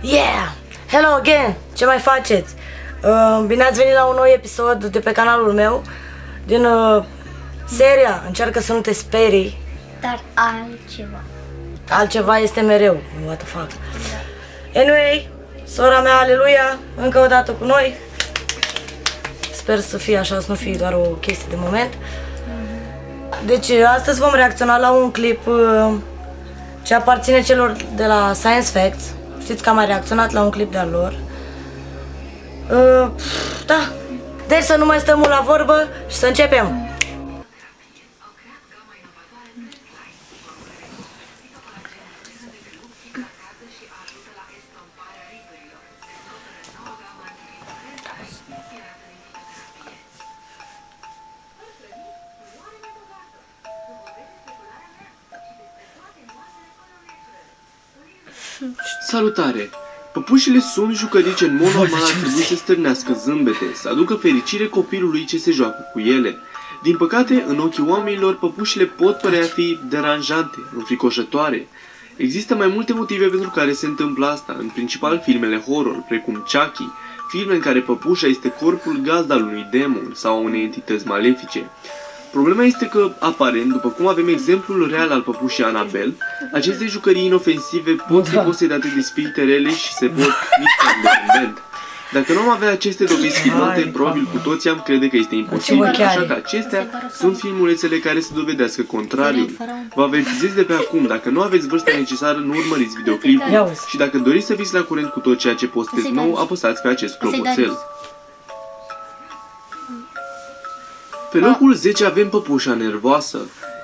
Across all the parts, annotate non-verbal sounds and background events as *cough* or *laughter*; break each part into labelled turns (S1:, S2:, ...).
S1: Yeah! Hello again! Ce mai faceți? Uh, bine ați venit la un nou episod de pe canalul meu din uh, seria Încearcă să nu te sperii.
S2: Dar altceva.
S1: Altceva este mereu. What the fuck. Anyway, sora mea, aleluia, încă o dată cu noi. Sper să fie așa, să nu fie doar o chestie de moment. Deci, astăzi vom reacționa la un clip uh, ce aparține celor de la Science Facts. Știți că am mai reacționat la un clip de-al lor. Uh, da. Deci să nu mai stăm mult la vorbă și să începem.
S3: Salutare! Păpușile sunt jucării ce în mod normal ar trebui să stârnească zâmbete, să aducă fericire copilului ce se joacă cu ele. Din păcate, în ochii oamenilor, păpușile pot părea fi deranjante, înfricoșătoare. Există mai multe motive pentru care se întâmplă asta, în principal filmele horror, precum Chucky, filme în care păpușa este corpul gazda al unui demon sau a unei entități malefice. Problema este că, aparent, după cum avem exemplul real al păpușii Anabel, aceste jucării inofensive pot fi
S1: Da.
S3: posedate de spirite rele și se pot mișca independent. Dacă nu am avea aceste dovezi filmate,
S1: Hai,
S3: probabil cu toții am crede că este imposibil,
S1: ochi are.
S3: așa că acestea sunt filmulețele care să dovedească contrariul. Vă avertizez de pe acum, dacă nu aveți vârsta necesară, nu urmăriți videoclipul
S1: Ia uzi.
S3: și dacă doriți să fiți la curent cu tot ceea ce postez
S2: să-i
S3: nou,
S2: dai.
S3: apăsați pe acest
S2: să-i dai
S3: clopoțel. Pe locul 10 avem Păpușa Nervoasă.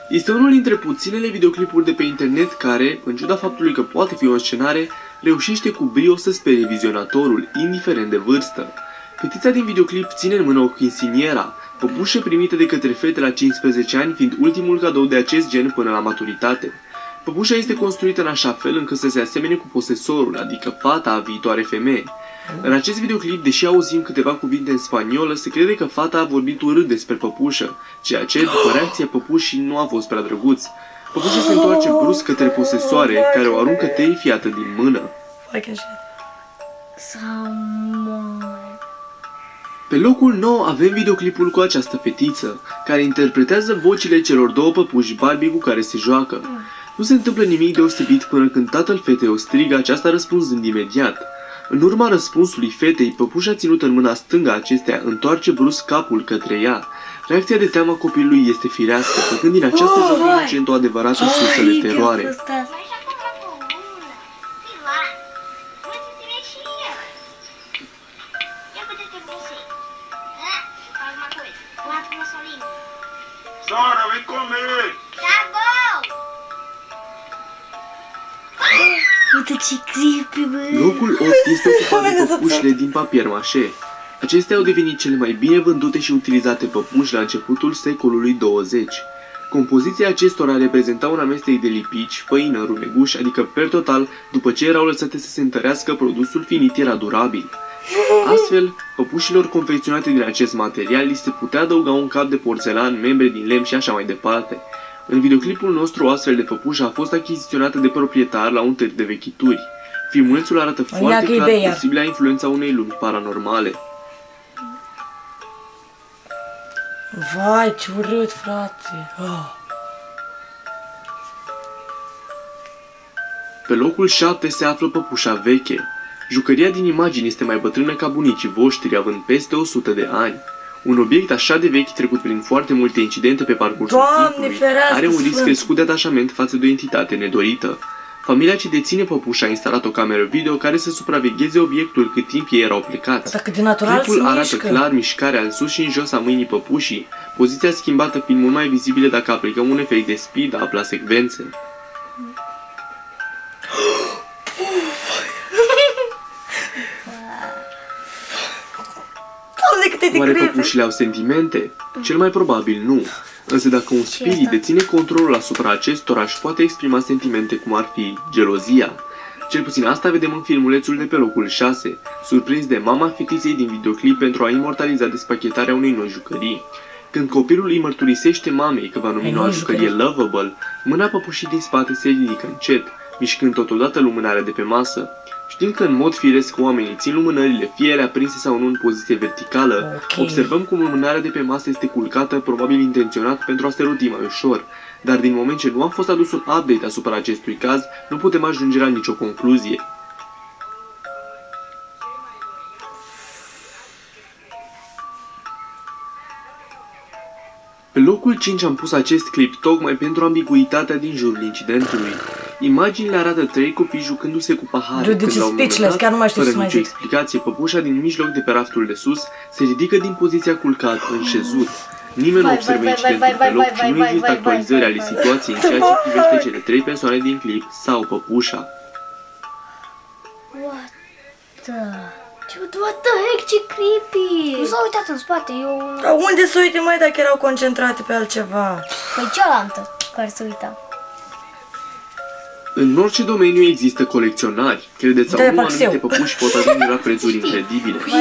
S3: Este unul dintre puținele videoclipuri de pe internet care, în ciuda faptului că poate fi o scenare, reușește cu brio să sperie vizionatorul, indiferent de vârstă. Fetița din videoclip ține în mână o quinceaniera, păpușă primită de către fete la 15 ani fiind ultimul cadou de acest gen până la maturitate. Păpușa este construită în așa fel încât să se asemene cu posesorul, adică fata a viitoare femeie. În acest videoclip, deși auzim câteva cuvinte în spaniolă, se crede că fata a vorbit urât despre păpușă, ceea ce, după reacția păpușii, nu a fost prea drăguț. Păpușa se întoarce brusc către posesoare, care o aruncă terifiată din mână.
S1: Fucking shit.
S2: Sau moare.
S3: Pe locul 9 avem videoclipul cu această fetiță, care interpretează vocile celor două păpuși Barbie cu care se joacă. Nu se întâmplă nimic deosebit până când tatăl fetei o strigă, aceasta răspunzând imediat. În urma răspunsului fetei, păpușa ținută în mâna stângă a acesteia întoarce brusc capul către ea. Reacția de teamă copilului este firească, făcând din această
S1: Oh,
S3: joacă
S1: vai!
S3: inocent o adevărată sursă de teroare. Locul 8 este *laughs* ocupat de păpușile din papier mașe. Acestea au devenit cele mai bine vândute și utilizate păpuși la începutul secolului 20. Compoziția acestora reprezenta un amestec de lipici, făină, rumeguș, adică per total, după ce erau lăsate să se întărească, produsul finit era durabil. *laughs* Astfel, păpușilor confecționate din acest material li se putea adăuga un cap de porțelan, membre din lemn și așa mai departe. În videoclipul nostru, o astfel de păpușă a fost achiziționată de proprietar la un târg de vechituri. Filmulețul arată
S1: Ia
S3: foarte
S1: că-i
S3: clar
S1: bei iar.
S3: posibila influența unei lumi paranormale.
S1: Vai, ce urât, frate. Oh.
S3: Pe locul 7 se află păpușa veche. Jucăria din imagini este mai bătrână ca bunicii voștri, având peste 100 de ani. Un obiect așa de vechi trecut prin foarte multe incidente pe parcursul
S1: Doamne,
S3: timpului
S1: ferească,
S3: are un risc
S1: Sfânt!
S3: crescut de atașament față de o entitate nedorită. Familia ce deține păpușa a instalat o cameră video care să supravegheze obiectul cât timp ei erau plecați.
S1: Dacă de natural se
S3: Clipul arată
S1: mișcă.
S3: clar mișcarea în sus și în jos a mâinii păpușii, poziția schimbată fiind mult mai vizibilă dacă aplicăm un efect de speed up la secvențe.
S1: Doamne, câte de
S3: Oare
S1: creepy.
S3: păpușile au sentimente? Cel mai probabil nu. Însă dacă un spirit
S2: asta?
S3: deține controlul asupra acestora, își poate exprima sentimente cum ar fi gelozia. Cel puțin asta vedem în filmulețul de pe locul 6, surprins de mama fetiței din videoclip pentru a imortaliza despachetarea unei noi jucării. Când copilul îi mărturisește mamei că va numi
S1: Ai
S3: noua
S1: noi
S3: jucărie
S1: jucării.
S3: Lovable, mâna păpușii din spate se ridică încet, mișcând totodată lumânarea de pe masă. Știind că în mod firesc oamenii țin lumânările, fie ele aprinse sau nu în poziție verticală,
S1: Ok.
S3: observăm cum lumânarea de pe masă este culcată, probabil intenționat pentru a se roti mai ușor. Dar din moment ce nu a fost adus un update asupra acestui caz, nu putem ajunge la nicio concluzie. Pe locul 5 am pus acest clip tocmai pentru ambiguitatea din jurul incidentului. Imaginile arată trei copii jucându-se cu pahare,
S1: Dude,
S3: când
S1: ce
S3: la un moment
S1: speechless,
S3: dat,
S1: chiar nu mai știu
S3: fără
S1: ce să mai
S3: nicio
S1: zic.
S3: explicație, păpușa din mijloc de pe raftul de sus se ridică din poziția culcat în șezut. Nimeni nu
S2: Vai,
S3: observă
S2: vai, vai,
S3: incidentul
S2: vai,
S3: pe
S2: vai,
S3: loc
S2: vai,
S3: și nu
S2: vai,
S3: există
S2: vai,
S3: actualizări
S2: vai,
S3: ale
S2: vai.
S3: situației în ceea ce privește cele trei persoane din clip sau păpușa.
S2: What the... Dude, what the heck, ce creepy! Nu s-a uitat în spate, eu...
S1: Dar unde să uite mai dacă erau concentrate pe altceva?
S2: Păi cealaltă care se uita.
S3: În orice domeniu există colecționari. Credeți sau
S1: Da,
S3: nu,
S1: parcă
S3: anumite
S1: eu.
S3: păpuși pot ajunge la prețuri incredibile.
S1: Păi,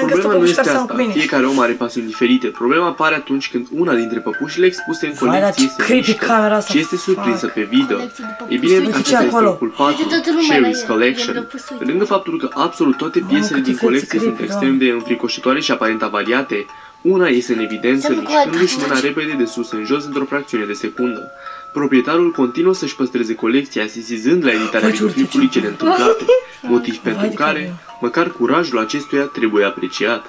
S1: am găsit o
S3: Problema nu
S1: păpuși
S3: este
S1: care seamănă
S3: asta.
S1: cu mine.
S3: Fiecare om are pasiuni diferite. Problema apare atunci când una dintre păpușile expuse în
S1: Vai, dar
S3: colecție
S1: ce
S3: se
S1: creepy
S3: mișcă
S1: camera asta,
S3: și este surprinsă
S1: fuck.
S3: pe video.
S2: Colecții de păpuși.
S3: Ei bine,
S2: Uite
S1: ce
S3: acesta este
S1: acolo.
S3: culpatul,
S2: Uite toată lumea la
S3: Sherry's
S2: el,
S3: Collection.
S2: el răpus, uite.
S3: Pe lângă faptul că absolut toate piesele
S1: câte
S3: din
S1: fețe
S3: colecție sunt
S1: creepy,
S3: extrem de înfricoșătoare și aparent avariate, una iese în evidență,
S2: Seamănă cu
S3: mișcându-și
S2: alta.
S3: mâna repede de sus în jos într-o fracțiune de secundă. Proprietarul continuă să-și păstreze colecția, asisizând la editarea
S1: Vai, ce
S3: videoclipului
S1: urtice.
S3: cele întâmplate, motiv pentru
S1: de
S3: care,
S1: capul.
S3: măcar curajul acestuia trebuie apreciat.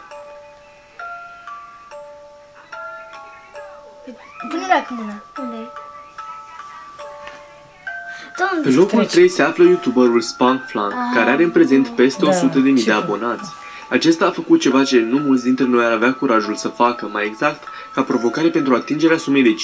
S2: Pune-le cu mâna. Unde e? Doamne,
S3: Pe locul 3 se află youtuberul Spunkflank, care are în prezent peste
S1: Da,
S3: 100.000 de
S1: ce-
S3: abonați. Acesta a făcut ceva ce nu mulți dintre noi ar avea curajul să facă, mai exact, ca provocare pentru atingerea sumei de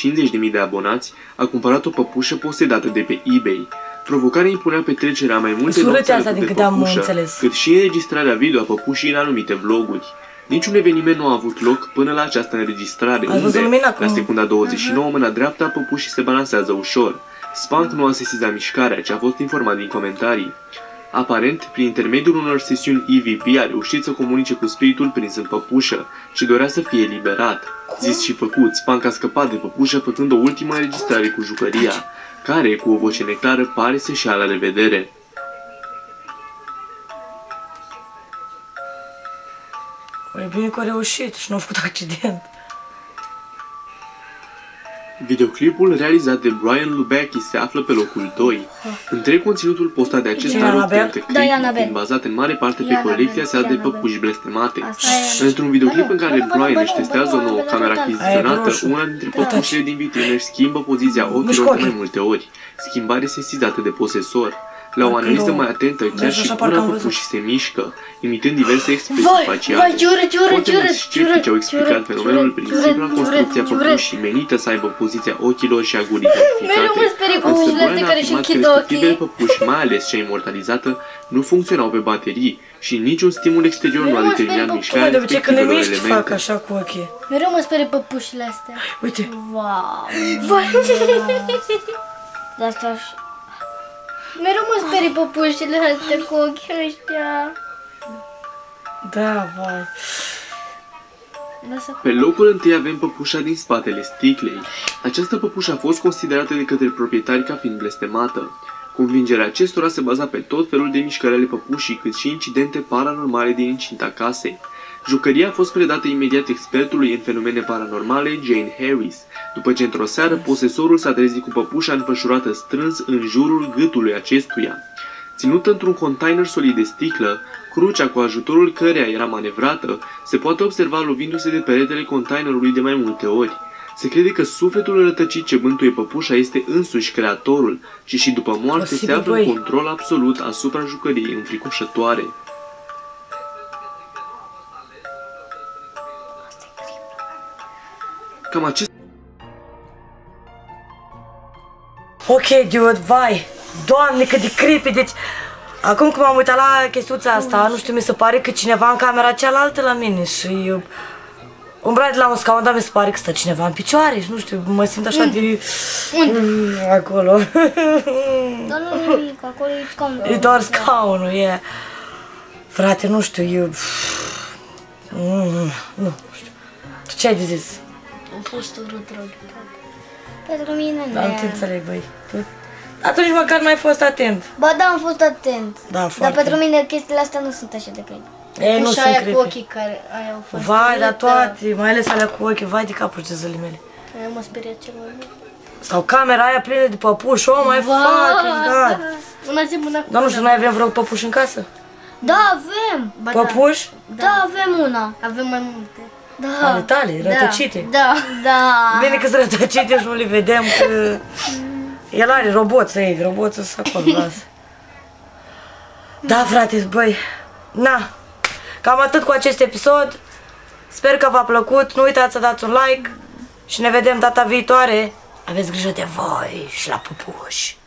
S3: 50.000 de abonați, a cumpărat o păpușă posedată de pe eBay. Provocarea impunea petrecerea mai multe
S1: Sunt
S3: nopți
S1: urâte
S3: alături
S1: astea,
S3: de
S1: din câte am
S3: păpușă,
S1: înțeles.
S3: cât și înregistrarea video a păpușii în anumite vloguri. Niciun eveniment nu a avut loc până la această înregistrare,
S1: Ați văzut
S3: unde,
S1: lumina
S3: la
S1: cum-
S3: secunda 29, mâna dreaptă a păpușii se balansează ușor. Spunk nu a sesizat mișcarea, ci a fost informat din comentarii. Aparent, prin intermediul unor sesiuni EVP a reușit să comunice cu spiritul prins în păpușă și dorea să fie eliberat. Zis și făcut, Spunk a scăpat de păpușă făcând o ultimă înregistrare cu jucăria, care, cu o voce neclară, pare să-și ia la revedere.
S1: E bine că a reușit și nu a făcut accident.
S3: Videoclipul realizat de Brian Lubecki se află pe locul 2. Întreg conținutul postat de acest
S1: E
S3: tarot
S1: Annabelle?
S3: pentru
S2: Da, e
S3: clip,
S2: Annabelle.
S3: fiind bazat în mare parte pe
S2: E Annabelle,
S3: colecția sa
S2: e
S3: de
S2: Annabelle.
S3: păpuși blestemate.
S2: Asta e.
S3: Într-un videoclip
S2: Bă,
S3: în
S2: nu,
S3: care
S2: bă, nu, bă,
S3: Brian
S2: nu,
S3: își
S2: bă, nu,
S3: testează o
S2: bă, nu,
S3: nouă
S2: bă,
S3: cameră
S2: nu, da.
S1: Aia e
S3: achiziționată,
S1: roșu.
S3: una dintre
S1: Uitați.
S3: păpușile din vitrină își schimbă poziția ochilor de
S1: ochii.
S3: mai multe ori, schimbare sesizată de posesor. La o
S1: Parcă
S3: analiză
S1: nu-
S3: mai atentă, chiar
S1: Vezi,
S3: și
S1: așa parcă
S3: gura
S1: am văzut.
S3: păpușii se mișcă, imitând diverse expresii
S2: Vai,
S3: faciale.
S2: vai, ce urât, ce urât,
S3: Foarte
S2: ce urât,
S3: mulți
S2: ce
S3: sceptici
S2: urât,
S3: au
S2: ce
S3: explicat
S2: urât,
S3: fenomenul
S2: ce
S3: prin
S2: urât,
S3: simpla
S2: ce urât,
S3: construcție a
S2: ce urât.
S3: păpușii menită să aibă poziția ochilor și a gurii verificate. *laughs*
S2: Mereu mă sperie cu
S3: Însă
S2: ușile
S3: Brian
S2: astea
S3: a
S2: care își
S3: afirmat că
S2: închid
S3: respectivele
S2: ochii.
S3: păpuși, mai ales cea imortalizată, nu funcționau pe baterii și niciun stimul exterior nu a
S2: Mereu mă
S3: determinat
S2: sperie
S3: mișcarea
S1: Mă, de obicei când le
S3: respectivelor
S1: miști fac
S3: elemente.
S1: așa cu ochii.
S2: Mereu mă sperie păpușile astea.
S1: Uite,
S2: Wow. Vai. De asta aș... Mereu mă sperie păpușile astea cu ochii ăștia.
S1: da, vai.
S2: Lasă
S3: Pe locul întâi avem păpușa din spatele sticlei. Această păpușă a fost considerată de către proprietari ca fiind blestemată. Convingerea acestora se baza pe tot felul de mișcări ale păpușii, cât și incidente paranormale din incinta casei. Jucăria a fost predată imediat expertului în fenomene paranormale, Jane Harris, după ce într-o seară posesorul s-a trezit cu păpușa înfășurată strâns în jurul gâtului acestuia. Ținută într-un container solid de sticlă, crucea cu ajutorul căreia era manevrată se poate observa lovindu-se de peretele containerului de mai multe ori. Se crede că sufletul rătăcit ce bântuie păpușa este însuși creatorul și și după moarte se
S1: Posibil,
S3: află în
S1: băi.
S3: control absolut asupra jucăriei înfricoșătoare. Cam acest
S1: Ok, dude, vai. Doamne, cât de creepy, deci... Acum când m-am uitat la chestiuța asta, nu știu, mi se pare că cineva în camera cealaltă la mine și... eu- Umbrat de la un scaun, dar mi se pare că stă cineva în picioare și nu știu, mă simt așa de... Unde? Acolo. *laughs*
S2: Dar nu nimic, acolo e scaunul.
S1: e doar scaunul, e... Frate, nu știu, eu... Mm, nu știu. Tu ce ai de zis?
S2: Am fost urât rău. Pentru mine nu.
S1: Dar nu te înțeleg, băi. Tu... Atunci măcar n-ai fost atent.
S2: Ba da, am fost atent.
S1: Da,
S2: Dar
S1: foarte.
S2: pentru mine chestiile astea nu sunt așa de creepy.
S1: Ei, nu
S2: și
S1: sunt
S2: aia cu
S1: creepy.
S2: ochii care aia au fost.
S1: Vai, dar
S2: urâtă.
S1: toate, mai ales alea cu ochii, vai de capul de zălii mele.
S2: Aia mă sperie cel mai mult.
S1: Sau camera aia plină de păpuși, oh my fucking god.
S2: Una zi mâna cu
S1: Dar nu știu, noi avem vreo păpuși în casă?
S2: Da, avem. Ba,
S1: Păpuși?
S2: da. da, avem una. Avem mai multe. Da.
S1: Ale tale, rătăcite.
S2: Da, da.
S1: Bine că sunt rătăcite și nu le vedem că... El are roboță, ei, roboță să acolo, *laughs* lasă. Da, frate, băi, na, cam atât cu acest episod. Sper că v-a plăcut, nu uitați să dați un like și ne vedem data viitoare. Aveți grijă de voi și la pupuși.